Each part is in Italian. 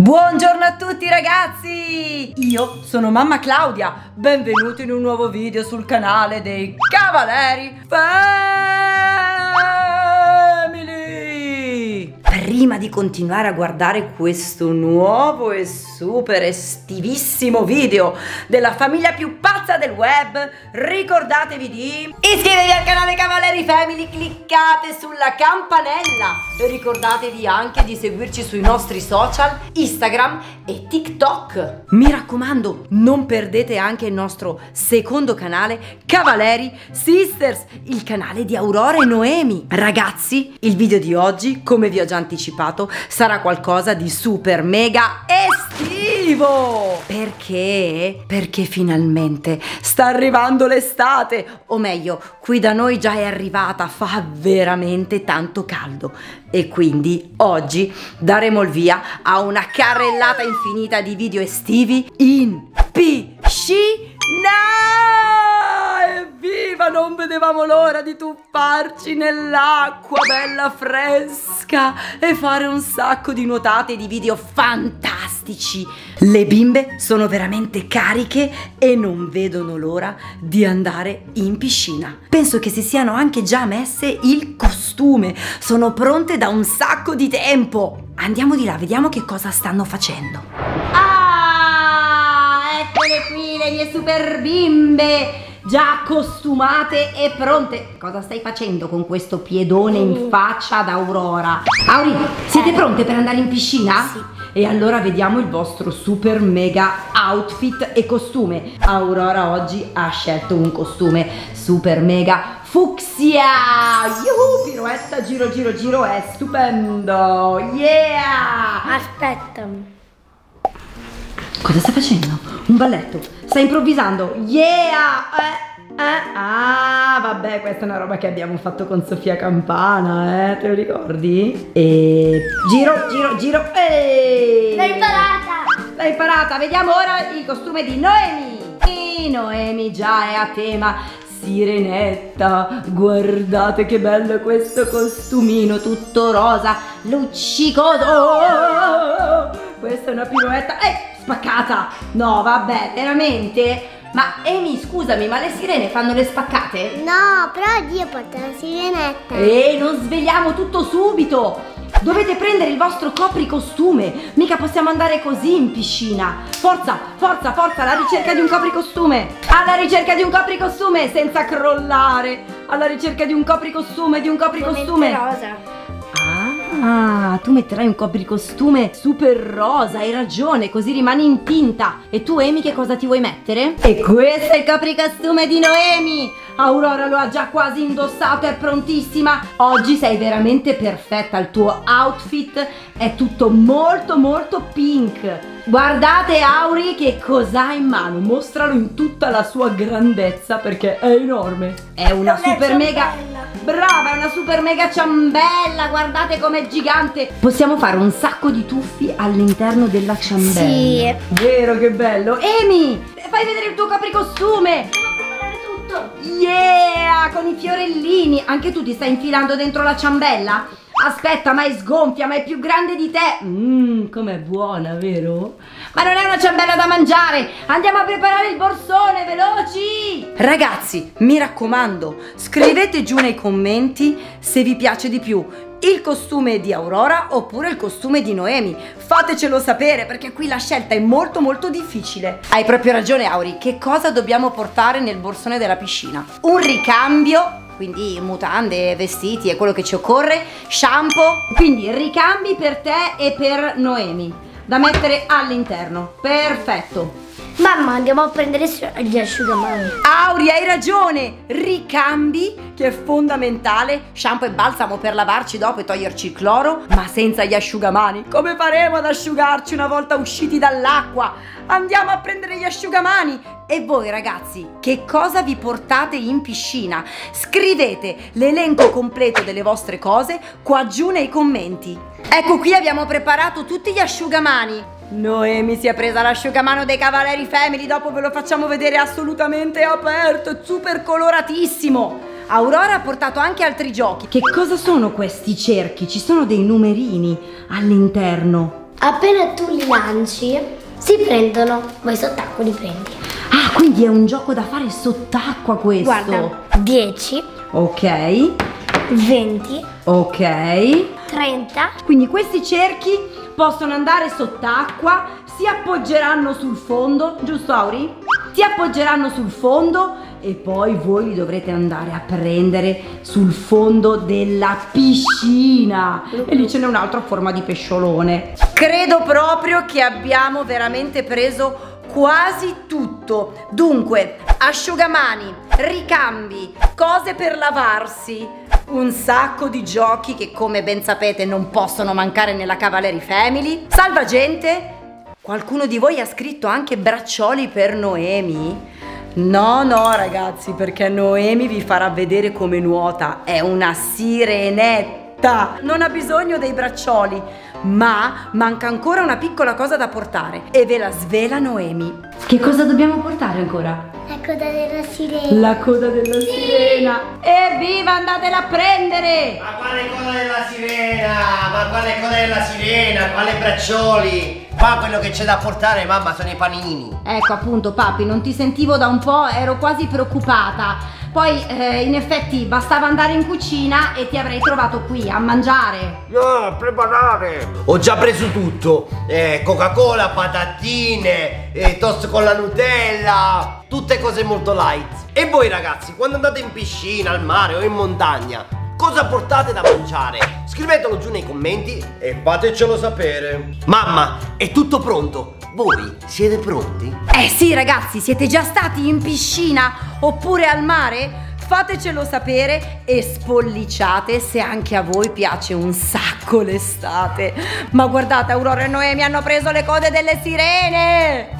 Buongiorno a tutti ragazzi! Io sono mamma Claudia, benvenuti in un nuovo video sul canale dei Cavaleri Family! Prima di continuare a guardare questo nuovo e super estivissimo video della famiglia più pazza del web, ricordatevi di iscrivervi al canale Cavaleri Family, cliccate sulla campanella e ricordatevi anche di seguirci sui nostri social Instagram e TikTok. Mi raccomando, non perdete anche il nostro secondo canale Cavaleri Sisters, il canale di Aurora e Noemi. Ragazzi, il video di oggi, come vi ho già anticipato, sarà qualcosa di super mega estivo. Perché? Perché finalmente sta arrivando l'estate, o meglio, qui da noi già è arrivata, fa veramente tanto caldo e quindi oggi daremo il via a una carrellata infinita di video estivi in piscina! Evviva! Non vedevamo l'ora di tuffarci nell'acqua bella fresca e fare un sacco di nuotate e di video fantastici. Le bimbe sono veramente cariche e non vedono l'ora di andare in piscina. Penso che si siano anche già messe il costume. Sono pronte da un sacco di tempo. Andiamo di là, vediamo che cosa stanno facendo. Ah, eccole qui le mie super bimbe! Già costumate e pronte. Cosa stai facendo con questo piedone in faccia ad Aurora? Auri, siete pronte per andare in piscina? Sì. E allora vediamo il vostro super mega outfit e costume. Aurora oggi ha scelto un costume super mega fucsia. Yuhu, piroetta, giro, giro, giro, è stupendo. Yeah! Aspetta. Cosa sta facendo? Un balletto. Sta improvvisando. Yeah! Eh, eh. Ah, vabbè, questa è una roba che abbiamo fatto con Sofia Campana, eh? Te lo ricordi? E giro, giro, giro. Ehi! L'ho imparata. L'hai imparata. Vediamo ora il costume di Noemi. E Noemi già è a tema Sirenetta, guardate che bello questo costumino tutto rosa, luccicoso. Questa è una piroetta. Eh, spaccata! No, vabbè, veramente? Ma Amy, scusami, ma le sirene fanno le spaccate? No, però Dio porta la sirenetta. Ehi, non svegliamo tutto subito! Dovete prendere il vostro copricostume, mica possiamo andare così in piscina. Forza, forza, forza, alla ricerca di un copricostume. Alla ricerca di un copricostume senza crollare. Alla ricerca di un copricostume, di un copricostume. rosa. Ah, tu metterai un copricostume super rosa, hai ragione, così rimani in tinta. E tu, Amy, che cosa ti vuoi mettere? E questo è il copricostume di Noemi! Aurora lo ha già quasi indossato, è prontissima. Oggi sei veramente perfetta, il tuo outfit è tutto molto molto pink. Guardate Auri che cosa ha in mano, mostralo in tutta la sua grandezza perché è enorme. È una super mega... Brava, è una super mega ciambella, guardate com'è gigante. Possiamo fare un sacco di tuffi all'interno della ciambella. Sì. Vero che bello. Amy, fai vedere il tuo capricostume. Yeah, con i fiorellini. Anche tu ti stai infilando dentro la ciambella? Aspetta, ma è sgonfia, ma è più grande di te. Mmm, com'è buona, vero? Ma non è una ciambella da mangiare. Andiamo a preparare il borsone, veloci. Ragazzi, mi raccomando, scrivete giù nei commenti se vi piace di più il costume di Aurora oppure il costume di Noemi. Fatecelo sapere perché qui la scelta è molto molto difficile. Hai proprio ragione Auri, che cosa dobbiamo portare nel borsone della piscina? Un ricambio, quindi mutande, vestiti e quello che ci occorre, shampoo, quindi ricambi per te e per Noemi da mettere all'interno. Perfetto. Mamma, andiamo a prendere gli asciugamani. Auri, hai ragione! Ricambi, che è fondamentale, shampoo e balsamo per lavarci dopo e toglierci il cloro, ma senza gli asciugamani. Come faremo ad asciugarci una volta usciti dall'acqua? Andiamo a prendere gli asciugamani! E voi ragazzi, che cosa vi portate in piscina? Scrivete l'elenco completo delle vostre cose qua giù nei commenti. Ecco qui abbiamo preparato tutti gli asciugamani. Noemi si è presa l'asciugamano dei Cavaleri Family, dopo ve lo facciamo vedere assolutamente aperto, super coloratissimo. Aurora ha portato anche altri giochi. Che cosa sono questi cerchi? Ci sono dei numerini all'interno. Appena tu li lanci, si prendono. Voi sott'acqua li prendi. Ah, quindi è un gioco da fare sott'acqua questo. Guarda, 10, Ok, 20, ok. 30. Quindi questi cerchi possono andare sott'acqua, si appoggeranno sul fondo, giusto Auri? Si appoggeranno sul fondo e poi voi li dovrete andare a prendere sul fondo della piscina. E lì ce n'è un'altra forma di pesciolone. Credo proprio che abbiamo veramente preso quasi tutto. Dunque, asciugamani, ricambi, cose per lavarsi, un sacco di giochi che come ben sapete non possono mancare nella Cavalry Family. Salvagente, qualcuno di voi ha scritto anche braccioli per Noemi? No, no ragazzi, perché Noemi vi farà vedere come nuota, è una sirenetta, non ha bisogno dei braccioli, ma manca ancora una piccola cosa da portare e ve la svela Noemi. Che cosa dobbiamo portare ancora? La coda della sirena. La coda della sirena. Evviva, andatela a prendere! Ma quale coda della sirena? Ma quale coda della sirena? Quale braccioli? Qua quello che c'è da portare, mamma, sono i panini. Ecco appunto papi, non ti sentivo da un po', ero quasi preoccupata. Poi eh, in effetti bastava andare in cucina e ti avrei trovato qui a mangiare. No, preparare! Ho già preso tutto. Eh, Coca-Cola, patatine, eh, toast con la Nutella. Tutte cose molto light. E voi ragazzi, quando andate in piscina, al mare o in montagna, cosa portate da mangiare? Scrivetelo giù nei commenti e fatecelo sapere. Mamma, è tutto pronto. Voi siete pronti? Eh sì ragazzi, siete già stati in piscina oppure al mare? Fatecelo sapere e spolliciate se anche a voi piace un sacco l'estate. Ma guardate, Aurora e Noemi hanno preso le code delle sirene!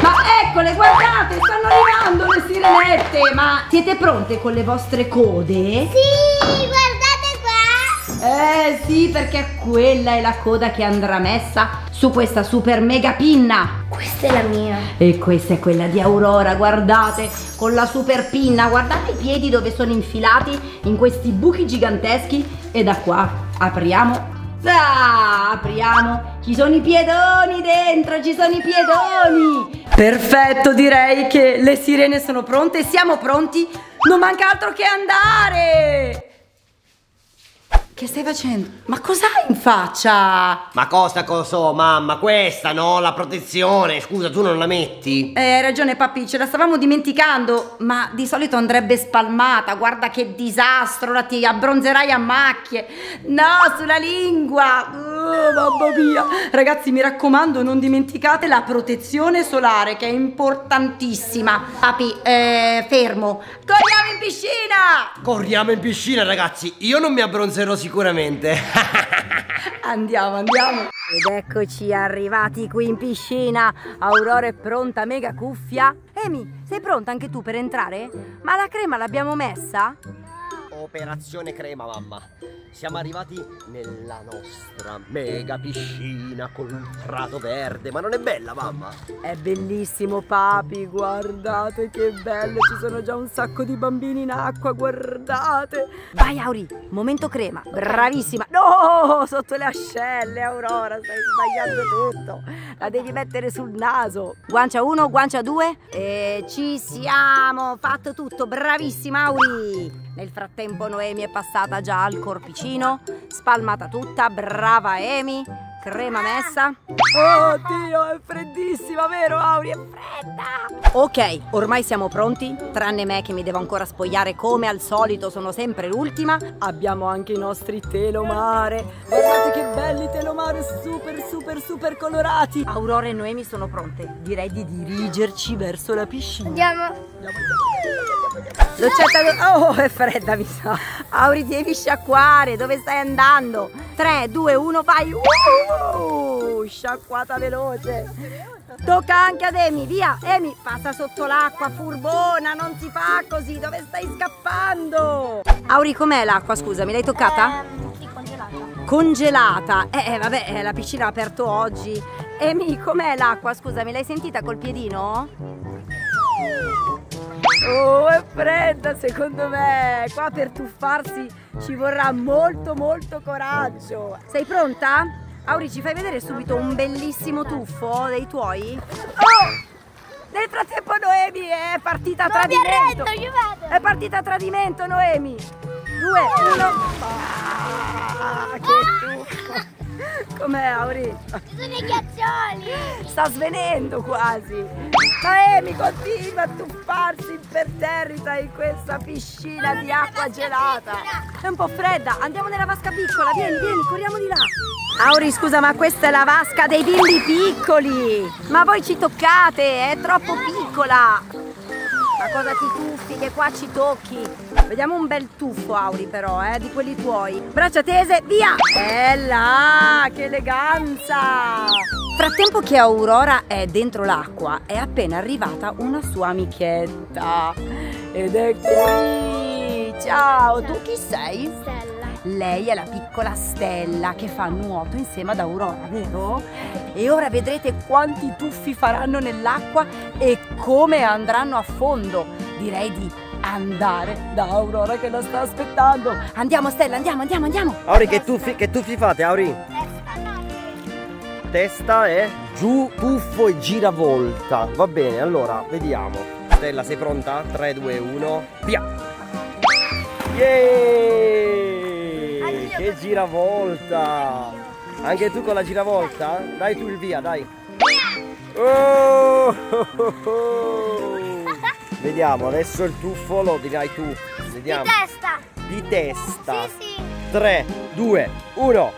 Ma eccole, guardate, stanno arrivando le sirenette! Ma siete pronte con le vostre code? Sì, guardate qua. Eh sì, perché quella è la coda che andrà messa su questa super mega pinna. Questa è la mia. E questa è quella di Aurora, guardate, con la super pinna, guardate i piedi dove sono infilati in questi buchi giganteschi e da qua apriamo. Ah, apriamo, ci sono i piedoni dentro, ci sono i piedoni. Perfetto, direi che le sirene sono pronte, siamo pronti, non manca altro che andare. Che stai facendo? Ma cos'hai in faccia? Ma cosa cosa mamma? Questa no? La protezione. Scusa, tu non la metti? Eh, hai ragione papi, ce la stavamo dimenticando, ma di solito andrebbe spalmata, guarda che disastro, ora ti abbronzerai a macchie. No, sulla lingua. Oh, mamma mia. Ragazzi, mi raccomando, non dimenticate la protezione solare che è importantissima. Papi, eh, fermo. Corriamo in piscina! Corriamo in piscina, ragazzi. Io non mi abbronzerò sicuramente. Andiamo, andiamo. Ed eccoci arrivati qui in piscina. Aurora è pronta, mega cuffia. Emi, sei pronta anche tu per entrare? Ma la crema l'abbiamo messa? Operazione crema, mamma. Siamo arrivati nella nostra mega piscina un prato verde. Ma non è bella, mamma? È bellissimo, papi. Guardate che bello. Ci sono già un sacco di bambini in acqua. Guardate. Vai, Auri. Momento crema. Bravissima. No, sotto le ascelle, Aurora. Stai sbagliando tutto. La devi mettere sul naso. Guancia 1, guancia 2. E ci siamo. Fatto tutto. Bravissima, Auri. Nel frattempo Noemi è passata già al corpicino, spalmata tutta, brava Emi, crema messa. Oddio, è freddissima, vero Auri? È fredda! Ok, ormai siamo pronti, tranne me che mi devo ancora spogliare come al solito, sono sempre l'ultima. Abbiamo anche i nostri telomare. Guardate che belli telomare, super super super colorati. Aurora e Noemi sono pronte, direi di dirigerci verso la piscina. Andiamo. Lucetta, oh è fredda mi sa Auri devi sciacquare, dove stai andando? 3, 2, 1, vai. Uh, Sciacquata veloce. Tocca anche ad Emi, via Emi, passa sotto l'acqua, furbona, non si fa così, dove stai scappando? Auri com'è l'acqua, scusami, l'hai toccata? Sì, congelata. Congelata, eh, eh vabbè, eh, la piscina ha aperto oggi. Emi, com'è l'acqua, scusami, l'hai sentita col piedino? Oh, fredda secondo me. Qua per tuffarsi ci vorrà molto molto coraggio. Sei pronta? Auri, ci fai vedere subito un bellissimo tuffo dei tuoi? Oh! Nel frattempo Noemi è partita a Non tradimento. arrendo, io vado. È partita a tradimento Noemi. Due, uno. Ah, che tuffo. Com'è Auri? Ci sono i ghiaccioli. Sta svenendo quasi. Noemi continua a tuffarsi imperterrita in questa piscina di acqua gelata. È un po' fredda, andiamo nella vasca piccola, vieni, vieni, corriamo di là. Auri, scusa, ma questa è la vasca dei bimbi piccoli. Ma voi ci toccate, è troppo piccola. Ma cosa ti tuffi che qua ci tocchi? Vediamo un bel tuffo, Auri, però, eh, di quelli tuoi. Braccia tese, via! Bella, che eleganza! Frattempo che Aurora è dentro l'acqua, è appena arrivata una sua amichetta. Ed è qui! Ciao, tu chi sei? Stella. Lei è la piccola Stella che fa nuoto insieme ad Aurora, vero? E ora vedrete quanti tuffi faranno nell'acqua e come andranno a fondo. Direi di andare da Aurora che la sta aspettando. Andiamo Stella, andiamo, andiamo, andiamo. Auri, che tuffi, che tuffi fate, Auri? Testa e giù, tuffo e giravolta. Va bene, allora, vediamo. Stella, sei pronta? 3, 2, 1, via! Yeeey! Che giravolta! Anche tu con la giravolta? Dai tu il via, dai! Oh! Vediamo, adesso il tuffo lo dirai tu. Vediamo. Di testa. Di testa. Sì, sì. 3, 2, 1.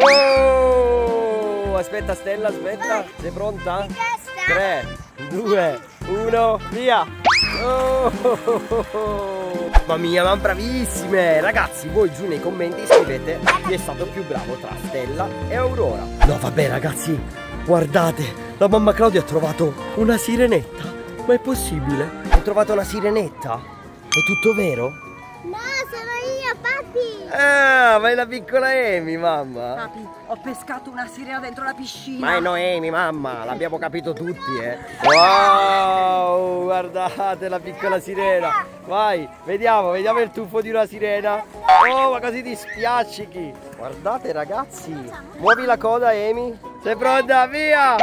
Oh! Aspetta Stella, aspetta. Sei pronta? Di testa. 3, 2, 1, via! Oh! Mamma mia, ma bravissime! Ragazzi, voi giù nei commenti scrivete chi è stato più bravo tra Stella e Aurora. No, vabbè ragazzi, guardate, la mamma Claudia ha trovato una sirenetta. Ma è possibile? Hai trovato una sirenetta? È tutto vero? No, sono io, papi. Ah, ma è la piccola Amy, mamma. Papi, ho pescato una sirena dentro la piscina. Ma è Noemi, mamma, l'abbiamo capito tutti, eh. Wow, guardate la piccola sirena. Vai, vediamo, vediamo il tuffo di una sirena. Oh, ma così ti spiaccichi. Guardate ragazzi, muovi la coda, Amy. Sei pronta? Via!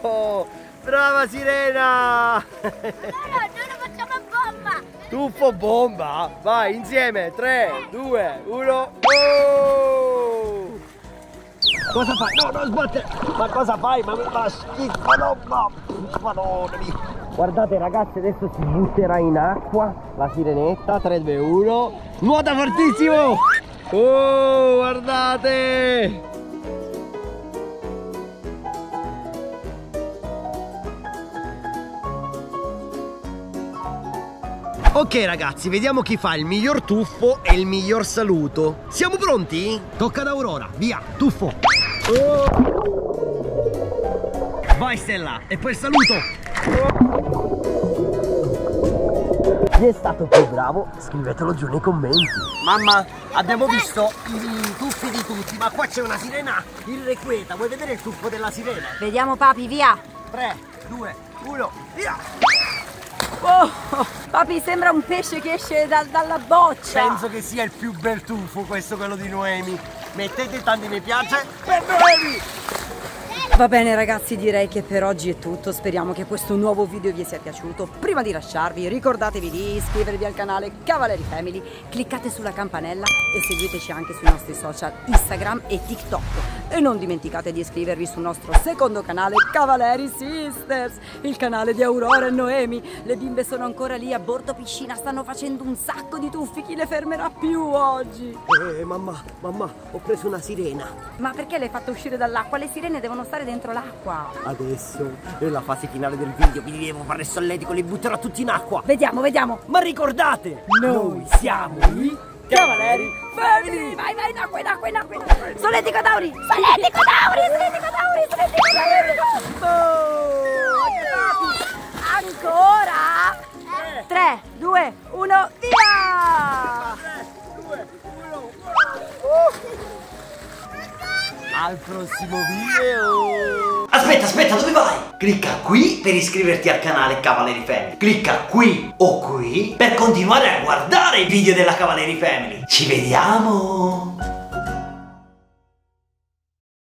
Oh, brava sirena! Tuffo bomba! Vai, insieme! 3, 2, 1, oh! Cosa fai? No, non sbattere! Ma cosa fai? Ma ma schifo, no, no! Madonna! Guardate ragazzi, adesso si butterà in acqua la sirenetta, 3, 2, 1. Nuota fortissimo! Oh, guardate! Ok ragazzi, vediamo chi fa il miglior tuffo e il miglior saluto. Siamo pronti? Tocca ad Aurora, via, tuffo. Vai Stella, e poi il saluto. Chi è stato più bravo? Scrivetelo giù nei commenti. Mamma, abbiamo visto i tuffi di tutti, ma qua c'è una sirena irrequieta. Vuoi vedere il tuffo della sirena? Vediamo papi, via. 3, 2, 1, via! Oh, papi sembra un pesce che esce dal- dalla boccia. Penso che sia il più bel tuffo questo quello di Noemi. Mettete tanti mi piace per Noemi! Va bene ragazzi, direi che per oggi è tutto. Speriamo che questo nuovo video vi sia piaciuto. Prima di lasciarvi, ricordatevi di iscrivervi al canale Cavalieri Family, cliccate sulla campanella e seguiteci anche sui nostri social Instagram e TikTok. E non dimenticate di iscrivervi sul nostro secondo canale Cavaleri Sisters, il canale di Aurora e Noemi. Le bimbe sono ancora lì a bordo piscina, stanno facendo un sacco di tuffi. Chi le fermerà più oggi? Eh, mamma, mamma, ho preso una sirena. Ma perché le hai fatto uscire dall'acqua? Le sirene devono stare dentro l'acqua. Adesso, nella fase finale del video, vi devo fare il solletico, li butterò tutti in acqua. Vediamo, vediamo. Ma ricordate, noi siamo i Cavaleri Family! Vai, vai, in acqua, in acqua, in acqua, in acqua. Solletico Tauri! Solletico Tauri! Solletico Tauri! Solletico Tauri! Ancora? 3, 2, 1, via! Al prossimo video! Aspetta, aspetta, dove vai? Clicca qui per iscriverti al canale Cavaleri Family. Clicca qui o qui per continuare a guardare i video della Cavaleri Family. Ci vediamo!